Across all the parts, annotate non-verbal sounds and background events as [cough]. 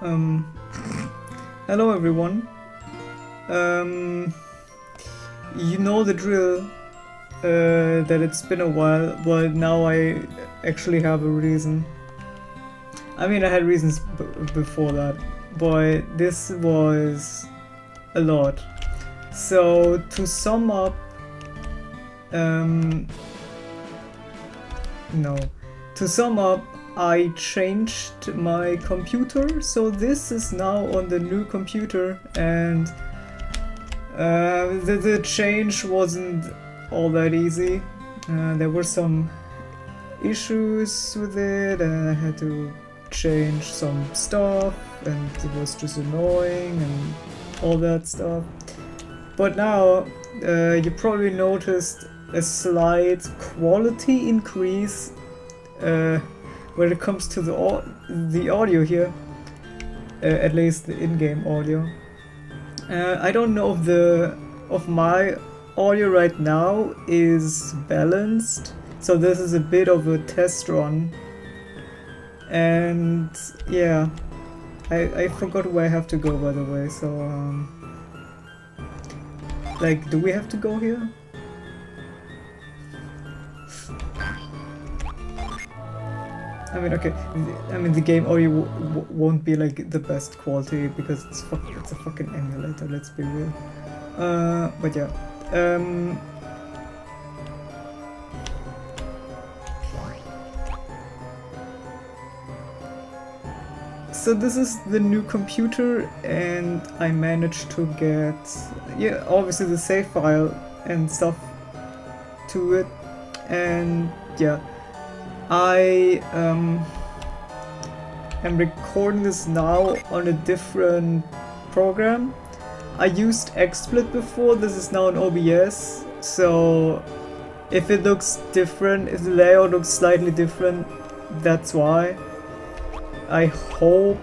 Um, hello everyone. Um, you know the drill. Uh, that it's been a while, but now I actually have a reason. I mean, I had reasons before that, but this was a lot. So to sum up, um, no, to sum up, I changed my computer, so this is now on the new computer, and uh, the, the change wasn't all that easy. Uh, there were some issues with it, and I had to change some stuff, and it was just annoying and all that stuff. But now, uh, you probably noticed a slight quality increase uh, when it comes to the au the audio here, uh, at least the in-game audio. Uh, I don't know if the of my audio right now is balanced, so this is a bit of a test run. And yeah, I, I forgot where I have to go by the way, so um, like do we have to go here? I mean, okay, I mean the game audio won't be like the best quality because it's it's a fucking emulator. Let's be real. Uh, but yeah. Um, so this is the new computer and I managed to get, yeah, obviously the save file and stuff to it and yeah I um, am recording this now on a different program. I used XSplit before, this is now an OBS, so if it looks different, if the layout looks slightly different, that's why. I hope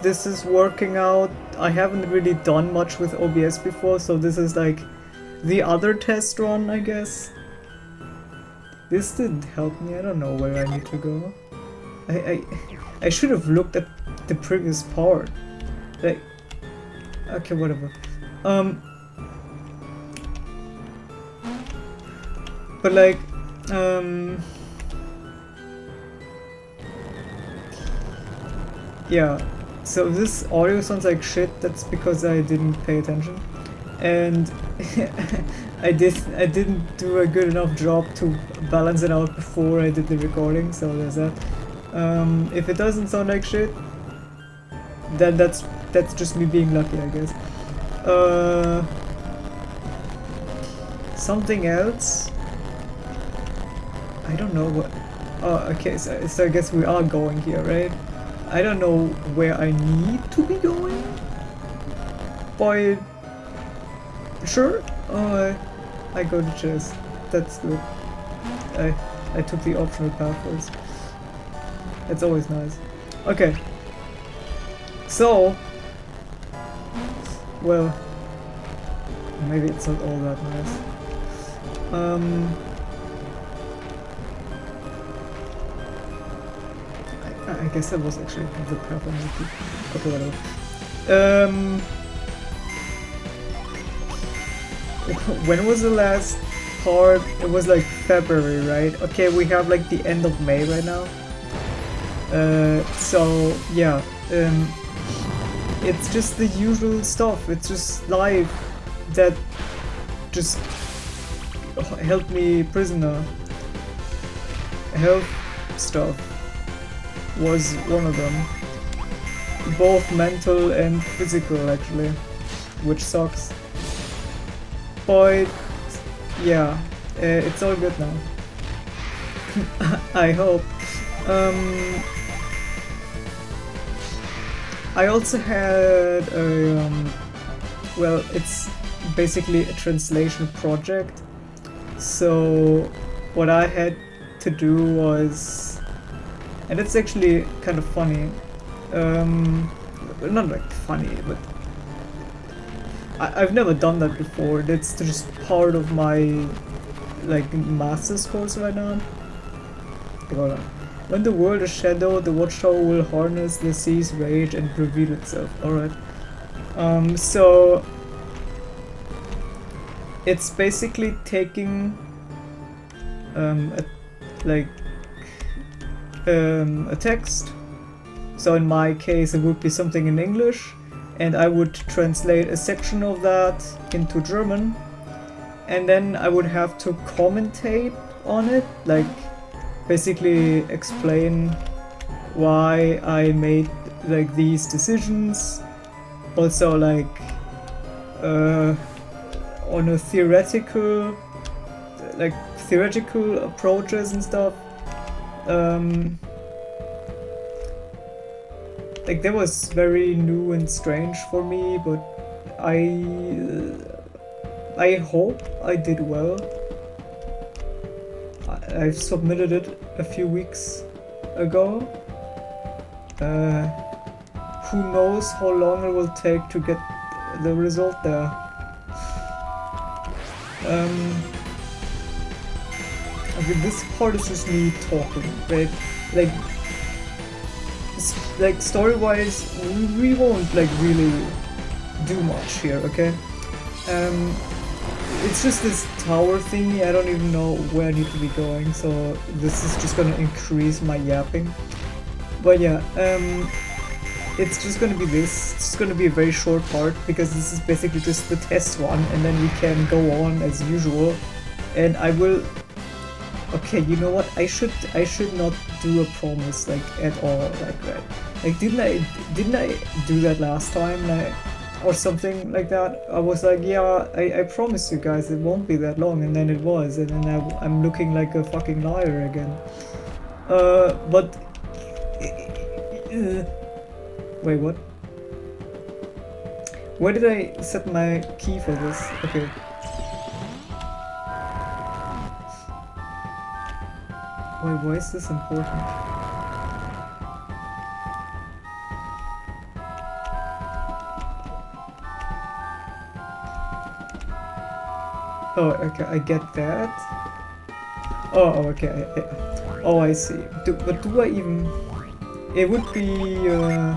this is working out. I haven't really done much with OBS before, so this is like the other test run, I guess. This didn't help me, I don't know where I need to go. I, I, I should have looked at the previous part. Like, okay, whatever. Um, but like, um, yeah. So this audio sounds like shit. That's because I didn't pay attention, and [laughs] I did I didn't do a good enough job to balance it out before I did the recording, so there's that. Um, if it doesn't sound like shit, then that's that's just me being lucky, I guess. Uh, something else? I don't know what. Oh, okay. So, so I guess we are going here, right? I don't know where I need to be going. But sure. Uh, I go to chess. That's good. I I took the optional pathways. It's always nice. Okay. So well maybe it's not all that nice. Um I, I guess that was actually the path I Okay, whatever. Um [laughs] when was the last part? It was like February, right? Okay, we have like the end of May right now. Uh, so yeah, um, it's just the usual stuff. It's just life that just helped me prisoner. Health stuff was one of them. Both mental and physical actually, which sucks. But yeah, uh, it's all good now. [laughs] I hope. Um, I also had a, um, well, it's basically a translation project. So what I had to do was, and it's actually kind of funny, um, not like funny, but I have never done that before. That's just part of my like master's course right now. When the world is shadowed, the Watchtower will harness the sea's rage and reveal itself. Alright. Um, so... It's basically taking... Um, a, like... Um, a text. So in my case it would be something in English and I would translate a section of that into German and then I would have to commentate on it, like basically explain why I made like these decisions. Also like uh, on a theoretical like theoretical approaches and stuff. Um, like that was very new and strange for me, but I uh, I hope I did well. I've submitted it a few weeks ago. Uh, who knows how long it will take to get the result there. Um, okay, this part is just me talking, right? Like, like story-wise, we won't like really do much here, okay? Um, it's just this tower thingy, I don't even know where I need to be going, so this is just gonna increase my yapping. But yeah, um, it's just gonna be this, it's gonna be a very short part, because this is basically just the test one, and then we can go on as usual. And I will... Okay, you know what, I should I should not do a promise, like, at all, like, right? Like, didn't I, didn't I do that last time? Like, or something like that. I was like, yeah, I, I promise you guys it won't be that long, and then it was, and then I, am looking like a fucking liar again. Uh, but... Uh, wait, what? Where did I set my key for this? Okay. Wait, why is this important? Oh, okay, I get that. Oh, okay. Oh, I see. Do, but do I even... It would be... Uh...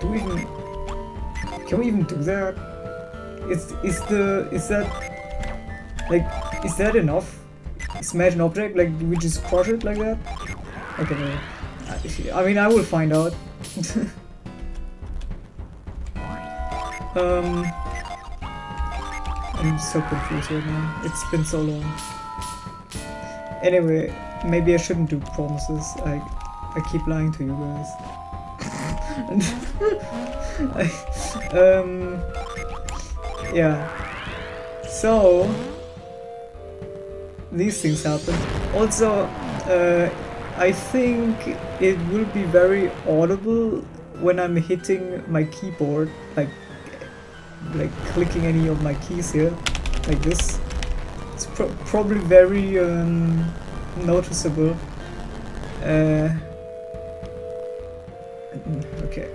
Do we even... Can we even do that? Is, is the... Is that... Like, is that enough? Smash an object? Like, we just crush it like that? Okay, I mean, I will find out. [laughs] Um, I'm so confused right now. It's been so long. Anyway, maybe I shouldn't do promises. I I keep lying to you guys. [laughs] I, um, yeah. So these things happen. Also, uh, I think it will be very audible when I'm hitting my keyboard, like like clicking any of my keys here, like this. It's pro probably very um, noticeable. Uh, okay,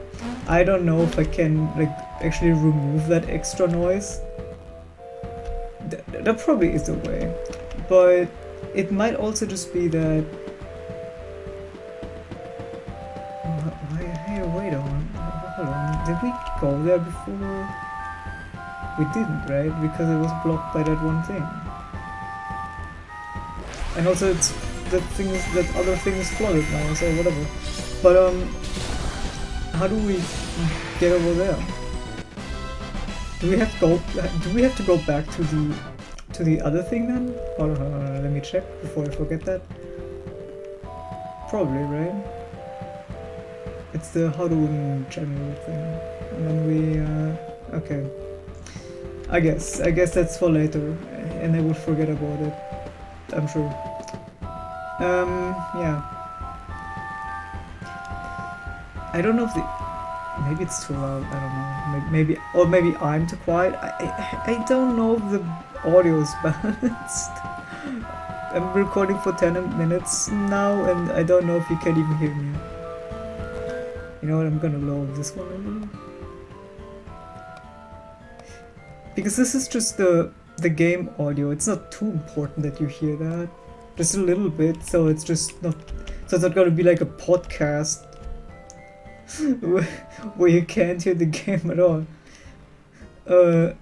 I don't know if I can like actually remove that extra noise. Th that probably is a way, but it might also just be that. Hey, wait on. Hold on. Did we go there before? We didn't, right? Because it was blocked by that one thing. And also it's that thing is that other thing is flooded now, so whatever. But um how do we get over there? Do we have to go do we have to go back to the to the other thing then? Or uh, let me check before I forget that. Probably, right? It's the Harun general thing. And then we uh okay. I guess. I guess that's for later, and I will forget about it. I'm sure. Um, yeah. I don't know if the... Maybe it's too loud, I don't know. Maybe, or maybe I'm too quiet. I, I, I don't know if the audio is [laughs] balanced. I'm recording for 10 minutes now, and I don't know if you can even hear me. You know what, I'm gonna lower this one a little. Because this is just the the game audio. It's not too important that you hear that. Just a little bit, so it's just not. So it's not gonna be like a podcast [laughs] where you can't hear the game at all. Uh,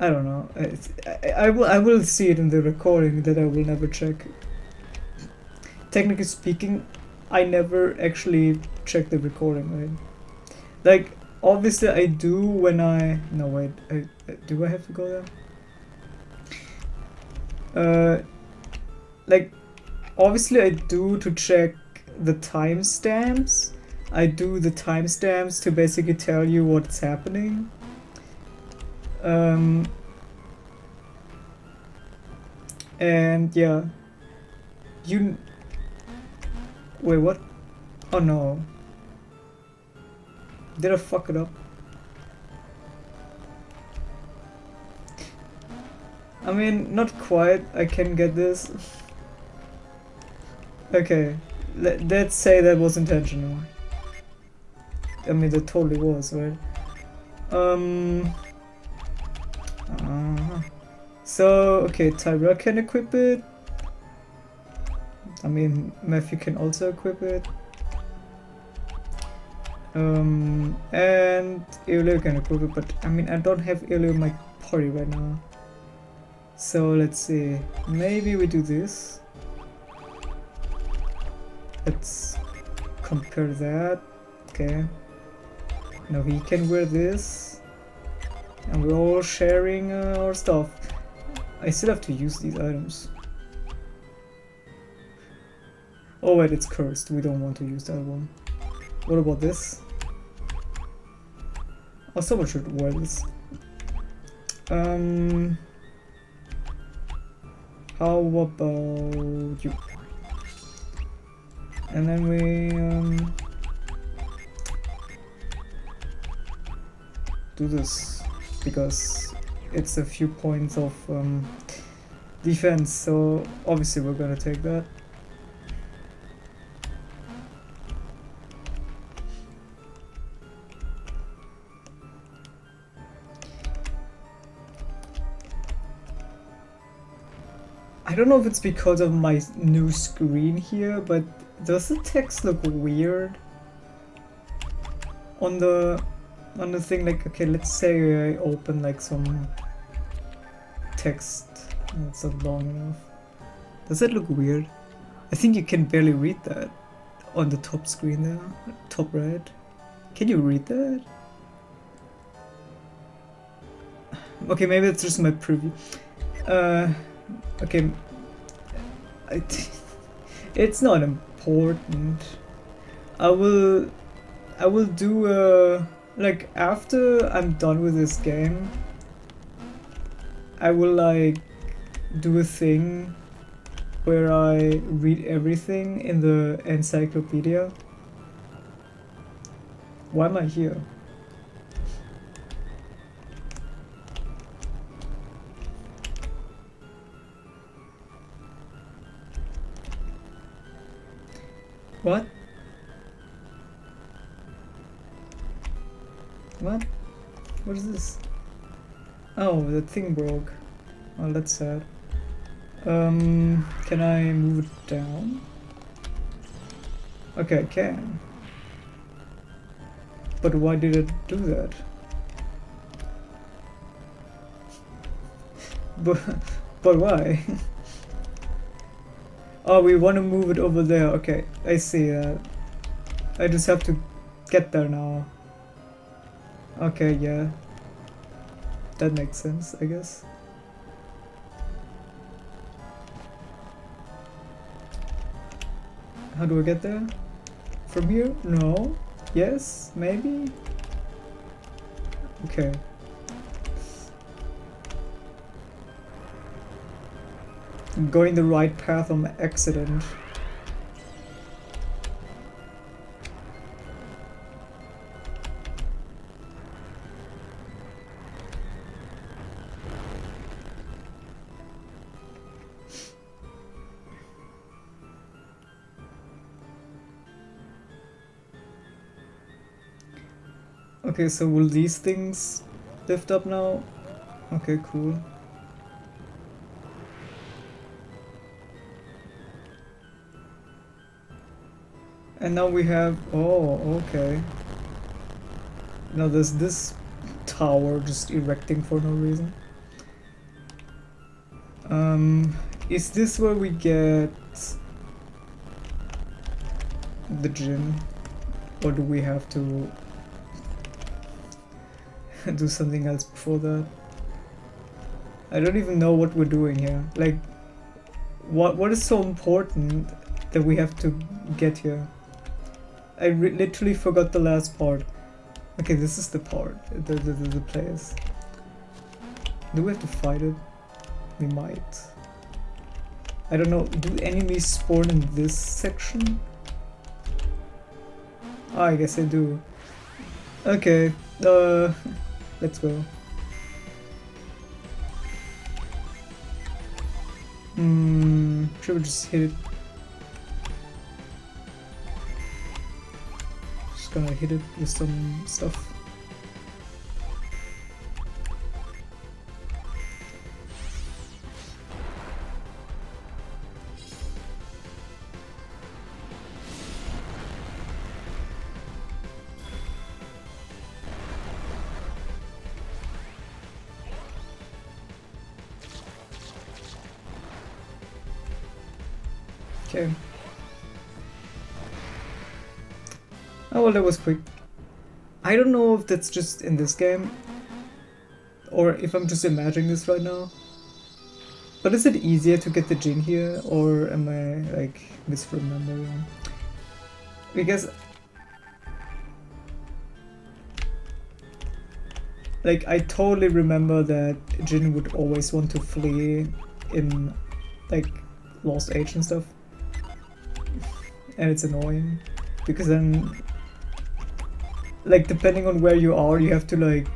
I don't know. I, I, will I will see it in the recording that I will never check. Technically speaking, I never actually check the recording, right? Like, obviously I do when I... No, wait. I, do I have to go there? Uh, like, obviously I do to check the timestamps. I do the timestamps to basically tell you what's happening. Um, and yeah, you. Wait, what? Oh no. Did I fuck it up? I mean, not quite. I can get this. [laughs] okay, Let, let's say that was intentional. I mean, that totally was, right? Um. Uh, so, okay, Tyrell can equip it. I mean, Matthew can also equip it. Um, and Eoleo can equip it, but I mean, I don't have Eoleo in my party right now. So let's see, maybe we do this. Let's compare that. Okay. Now he can wear this. And we're all sharing uh, our stuff. I still have to use these items. Oh wait, it's cursed. We don't want to use that one. What about this? Oh, someone should wear this. Um, how about you? And then we um, do this because it's a few points of um, defense. So obviously we're gonna take that. I don't know if it's because of my new screen here, but does the text look weird? On the on the thing like okay let's say I open like some text that's not long enough. Does that look weird? I think you can barely read that on the top screen there, top right. Can you read that? Okay, maybe it's just my preview. Uh, okay, [laughs] it's not important. I will I will do a like after I'm done with this game I will like do a thing where I read everything in the encyclopedia. Why am I here? What? What? What is this? Oh, the thing broke. Oh, that's sad. Um, can I move it down? Okay, I can. But why did it do that? [laughs] but, but why? [laughs] Oh, we want to move it over there. Okay, I see that. I just have to get there now. Okay, yeah. That makes sense, I guess. How do I get there? From here? No? Yes? Maybe? Okay. I'm going the right path on accident. Okay, so will these things lift up now? Okay, cool. And now we have... Oh, okay. Now there's this tower just erecting for no reason. Um, is this where we get the Djinn? Or do we have to [laughs] do something else before that? I don't even know what we're doing here. Like, what what is so important that we have to get here? I literally forgot the last part. Okay, this is the part, the, the, the, the place. Do we have to fight it? We might. I don't know, do enemies spawn in this section? Oh, I guess I do. Okay, uh, [laughs] let's go. Hmm, should we just hit it? Just gonna hit it with some stuff. Okay. Oh well, that was quick. I don't know if that's just in this game, or if I'm just imagining this right now. But is it easier to get the Djinn here, or am I, like, misremembering? Because... Like, I totally remember that Djinn would always want to flee in, like, Lost Age and stuff and it's annoying because then like depending on where you are you have to like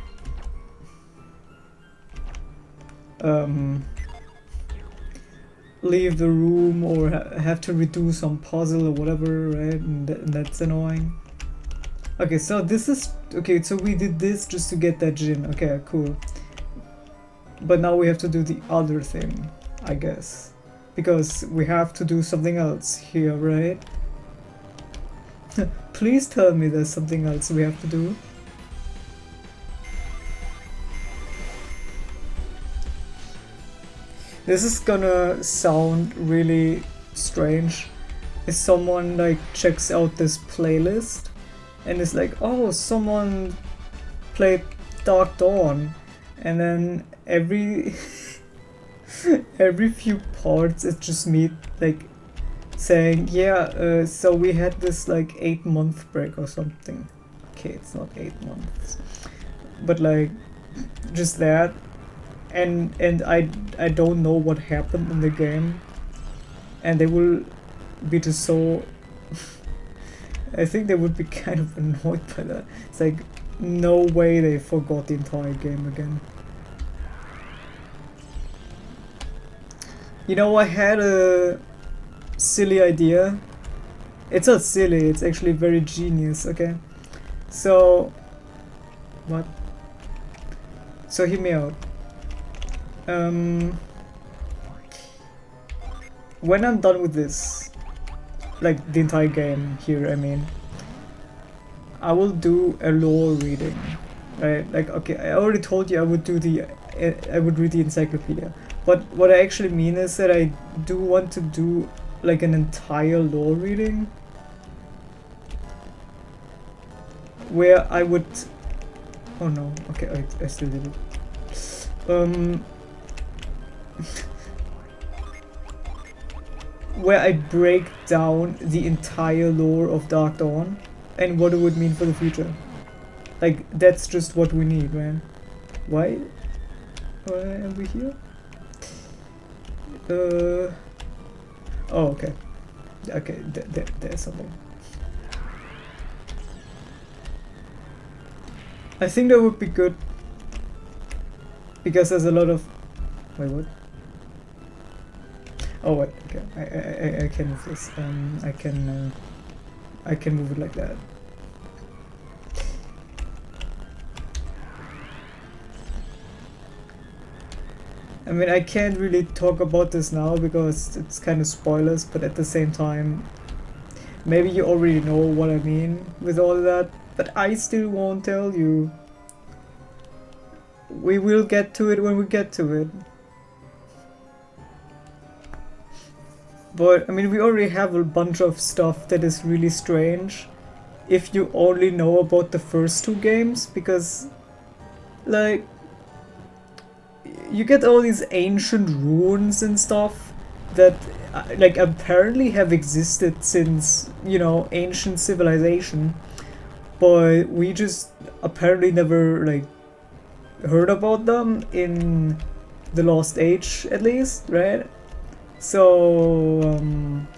um leave the room or ha have to redo some puzzle or whatever right? And, th and, that's annoying. Okay so this is okay so we did this just to get that Djinn okay cool. But now we have to do the other thing I guess because we have to do something else here right [laughs] Please tell me there's something else we have to do. This is gonna sound really strange. If someone like checks out this playlist and is like, oh, someone played Dark Dawn and then every [laughs] every few parts it's just me like saying, yeah, uh, so we had this like eight month break or something. Okay, it's not eight months, but like just that, and and I I don't know what happened in the game, and they will be just so. [laughs] I think they would be [laughs] kind of annoyed by that. It's like no way they forgot the entire game again. You know, I had a silly idea. It's not silly, it's actually very genius, okay? So... What? So hear me out. Um... When I'm done with this, like the entire game here, I mean, I will do a lore reading, right? Like, okay, I already told you I would do the, I would read the encyclopedia. But what I actually mean is that I do want to do like an entire lore reading where I would oh no okay I, I still did it. Um [laughs] where I break down the entire lore of Dark Dawn and what it would mean for the future. Like that's just what we need man. Why why are we here? Uh Oh, okay. Okay, th th there's something. I think that would be good. Because there's a lot of... Wait, what? Oh, wait, okay. I, I, I can move this. Um, I can... Uh, I can move it like that. I mean, I can't really talk about this now because it's kind of spoilers, but at the same time, maybe you already know what I mean with all that, but I still won't tell you. We will get to it when we get to it. But, I mean, we already have a bunch of stuff that is really strange if you only know about the first two games, because, like, you get all these ancient runes and stuff that, uh, like, apparently have existed since, you know, ancient civilization, but we just apparently never, like, heard about them in the Lost Age, at least, right? So, um,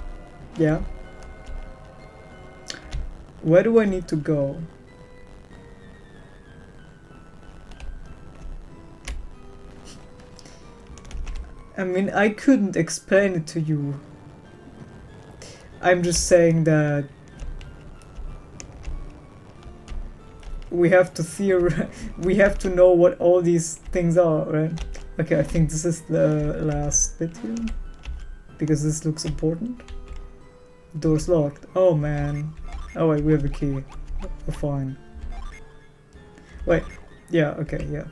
yeah. Where do I need to go? I mean, I couldn't explain it to you. I'm just saying that we have to theor [laughs] we have to know what all these things are, right? Okay, I think this is the last bit here because this looks important. Door's locked. Oh man. Oh wait, we have a key. Oh, fine. Wait. Yeah, okay, yeah.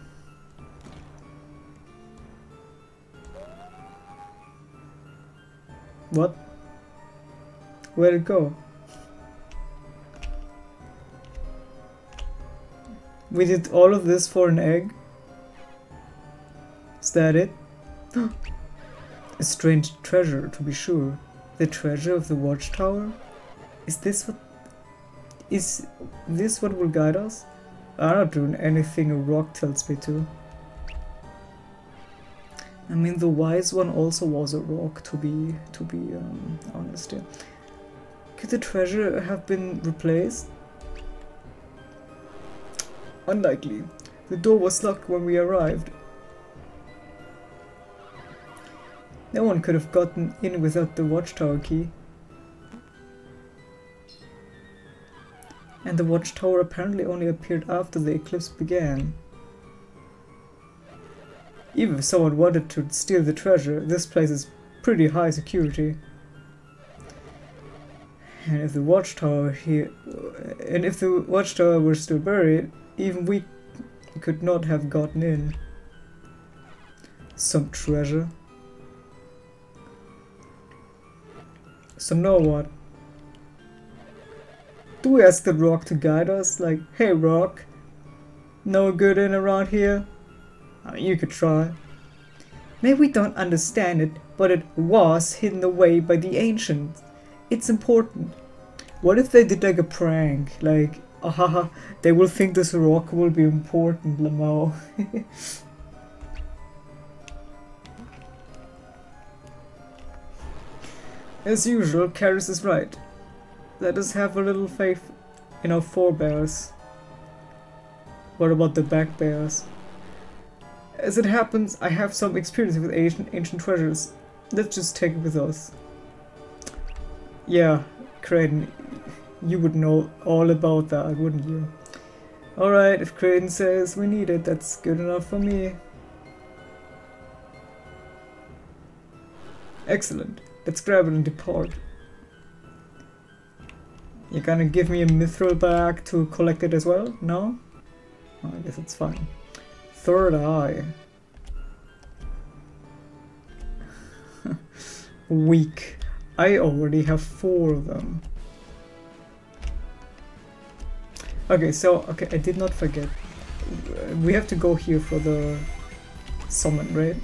What? Where'd it go? We did all of this for an egg? Is that it? [gasps] A strange treasure, to be sure. The treasure of the watchtower? Is this what... Is this what will guide us? I'm not doing anything a rock tells me to. I mean, the wise one also was a rock, to be to be um, honest. Yeah. Could the treasure have been replaced? Unlikely. The door was locked when we arrived. No one could have gotten in without the watchtower key. And the watchtower apparently only appeared after the eclipse began. Even if someone wanted to steal the treasure, this place is pretty high security. And if the watchtower here, and if the watchtower were still buried, even we could not have gotten in. Some treasure. So now what? Do we ask the rock to guide us? Like, hey rock, no good in around here? I mean, you could try. Maybe we don't understand it, but it was hidden away by the ancients. It's important. What if they did like a prank? Like, ah, they will think this rock will be important, Lamo. [laughs] As usual, Karis is right. Let us have a little faith in our forebears. What about the back bears? As it happens, I have some experience with ancient, ancient treasures. Let's just take it with us. Yeah, Kraden, you would know all about that, wouldn't you? Alright, if Kraden says we need it, that's good enough for me. Excellent. Let's grab it and depart. You're gonna give me a mithril bag to collect it as well? No? Oh, I guess it's fine. Third eye. [laughs] Weak. I already have four of them. Okay, so, okay, I did not forget. We have to go here for the summon, right?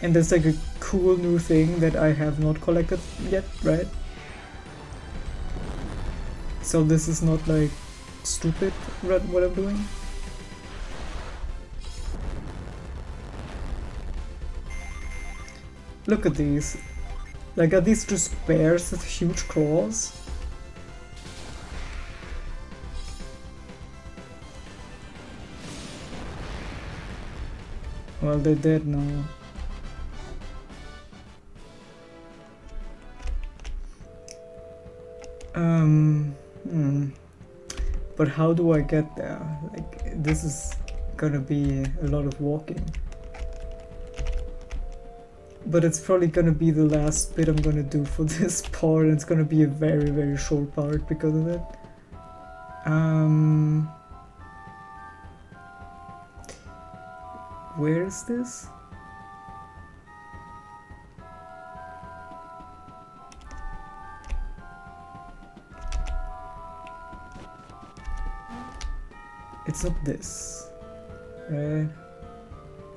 And there's like a cool new thing that I have not collected yet, right? So this is not like stupid what I'm doing. Look at these. Like are these just bears with huge claws? Well, they're dead now. Um, hmm. But how do I get there? Like, this is gonna be a lot of walking. But it's probably gonna be the last bit I'm gonna do for [laughs] this part and it's gonna be a very very short part because of it. Um, where is this? It's not this, right?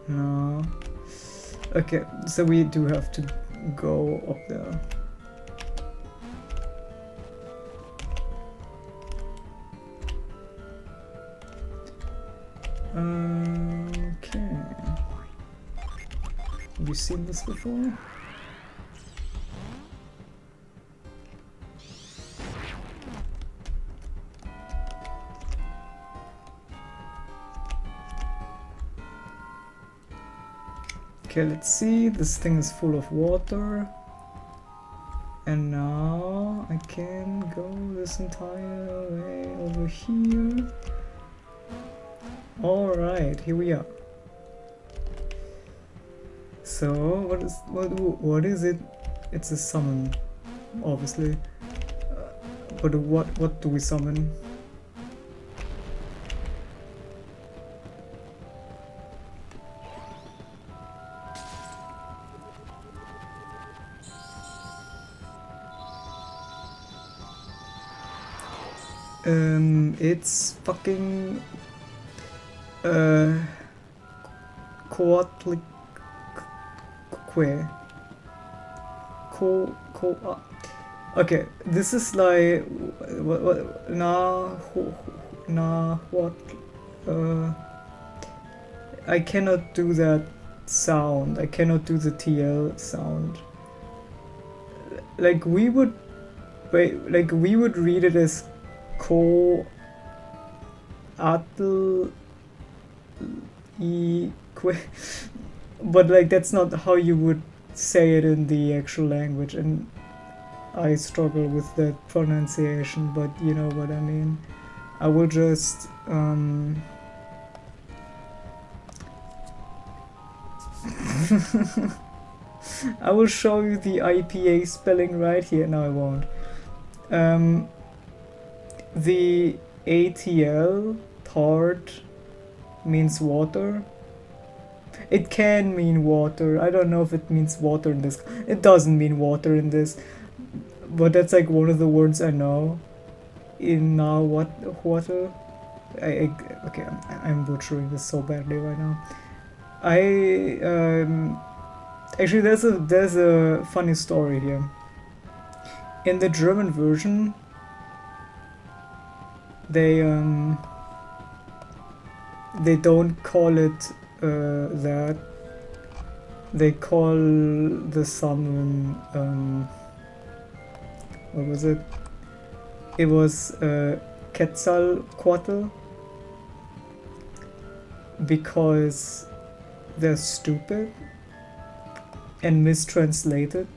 No. Okay, so we do have to go up there. Okay. Have you seen this before? Okay, let's see. This thing is full of water. And now I can go this entire way over here. Alright, here we are. So, what is what what is it? It's a summon, obviously. Uh, but what what do we summon? Um, it's fucking uh, Coatlicue. Co, co, uh, okay, this is like, what, what, nah, nah, what, uh, I cannot do that sound, I cannot do the TL sound. Like, we would, like, we would read it as co atl but like that's not how you would say it in the actual language and I struggle with that pronunciation but you know what I mean. I will just um [laughs] I will show you the IPA spelling right here. No I won't. Um the ATL part means water. It can mean water. I don't know if it means water in this. It doesn't mean water in this. But that's like one of the words I know. In now what water? I, I okay. I'm, I'm butchering this so badly right now. I um actually there's a there's a funny story here. In the German version, they um they don't call it uh, that. They call the sun um, what was it? It was uh, Quetzalcoatl because they're stupid and mistranslated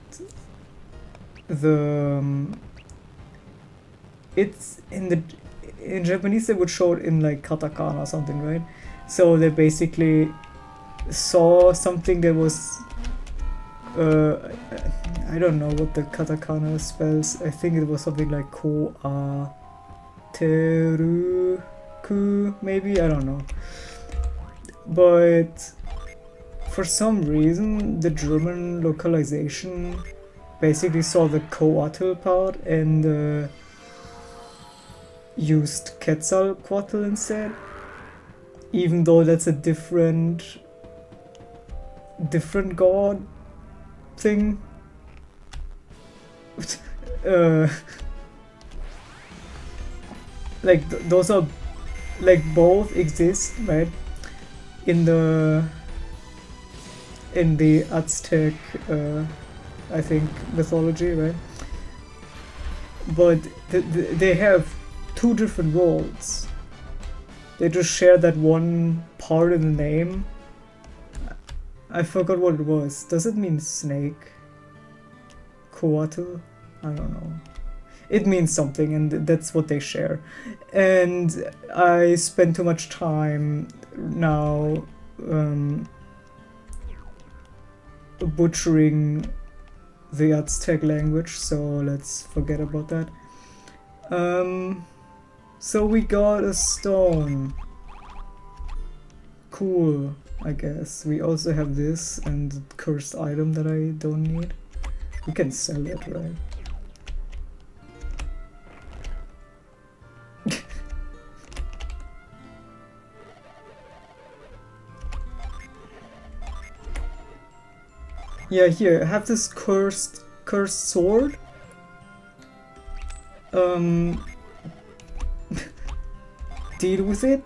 the um, it's in the in Japanese they would show it in like katakana or something, right? So they basically saw something that was uh, I don't know what the katakana spells. I think it was something like ko a teru ku maybe I don't know. But for some reason the German localization basically saw the coatl part and used Quetzalcoatl instead, even though that's a different different god thing. [laughs] uh, like th those are like both exist, right? In the in the Aztec, uh, I think mythology, right? But th th they have two different roles. They just share that one part in the name. I forgot what it was. Does it mean snake? Coatl? I don't know. It means something and that's what they share. And I spend too much time now um, butchering the Aztec language, so let's forget about that. Um, so we got a stone. Cool, I guess. We also have this and cursed item that I don't need. We can sell it, right? [laughs] Yeah, here, I have this cursed cursed sword. Um deal with it.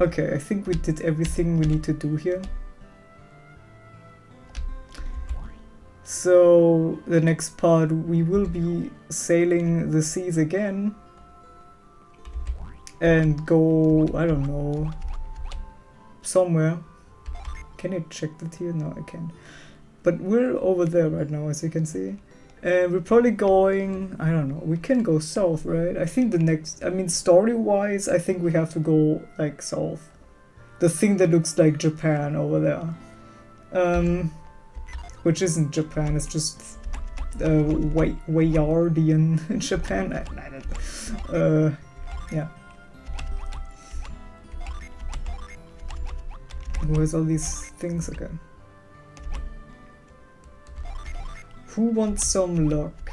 Okay, I think we did everything we need to do here. So the next part we will be sailing the seas again and go, I don't know, somewhere. Can you check that here? No, I can't. But we're over there right now, as you can see. And we're probably going, I don't know, we can go south, right? I think the next, I mean, story-wise, I think we have to go, like, south. The thing that looks like Japan over there. Um, which isn't Japan, it's just uh, Way Weyardian [laughs] Japan. Uh, yeah. Who has all these things again? Who wants some luck?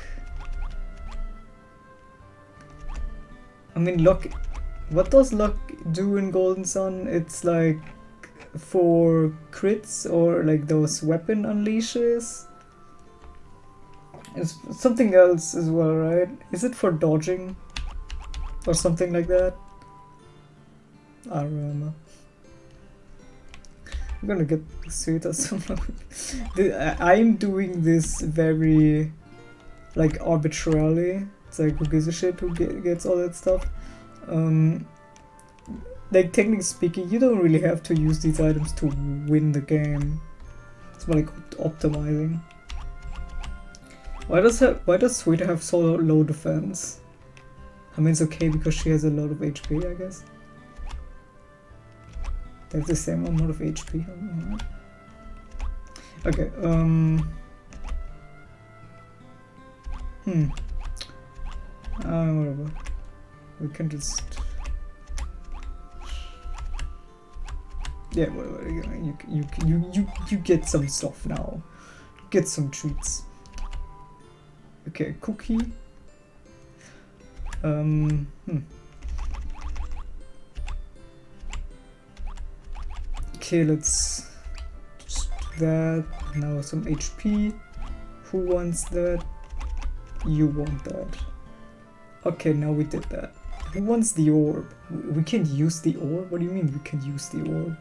I mean, luck. What does luck do in Golden Sun? It's like for crits or like those weapon unleashes. It's something else as well, right? Is it for dodging or something like that? I don't remember. I'm gonna get Sveta [laughs] something. I'm doing this very like arbitrarily. It's like who gives a shit who gets all that stuff. Um, like technically speaking, you don't really have to use these items to win the game. It's more like optimizing. Why does her, why does Sveta have so low defense? I mean, it's okay because she has a lot of HP, I guess. Have the same amount of HP. Okay, um... Hmm. Uh, whatever. We can just... Yeah, whatever. You, you, you, you, you get some stuff now. Get some treats. Okay, cookie. Um, hmm. Okay, let's just do that. Now some HP. Who wants that? You want that. Okay, now we did that. Who wants the orb? We can use the orb? What do you mean we can use the orb?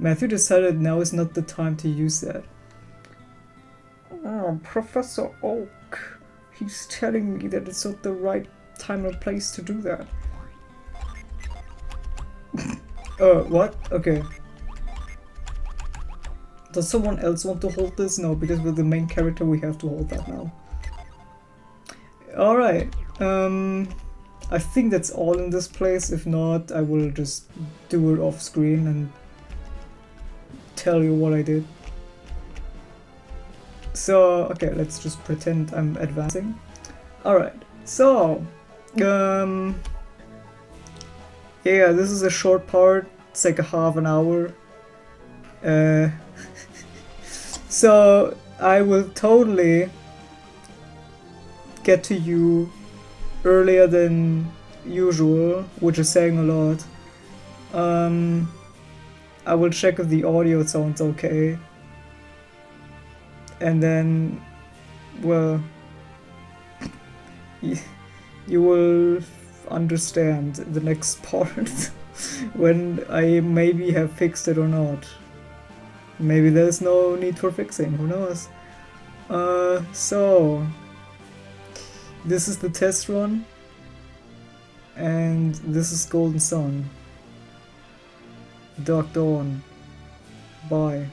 Matthew decided now is not the time to use that. Oh, Professor Oak. He's telling me that it's not the right time or place to do that. [laughs] uh, what? Okay. Does someone else want to hold this? No, because we're the main character we have to hold that now. Alright, um... I think that's all in this place. If not, I will just do it off screen and tell you what I did. So, okay, let's just pretend I'm advancing. Alright, so, um, yeah, this is a short part. It's like a half an hour. Uh, [laughs] so I will totally get to you earlier than usual, which is saying a lot. Um, I will check if the audio sounds okay. And then, well, [laughs] you will understand the next [laughs] part when I maybe have fixed it or not. Maybe there's no need for fixing, who knows. Uh, so, this is the test run, and this is Golden Sun. Dark Dawn. Bye.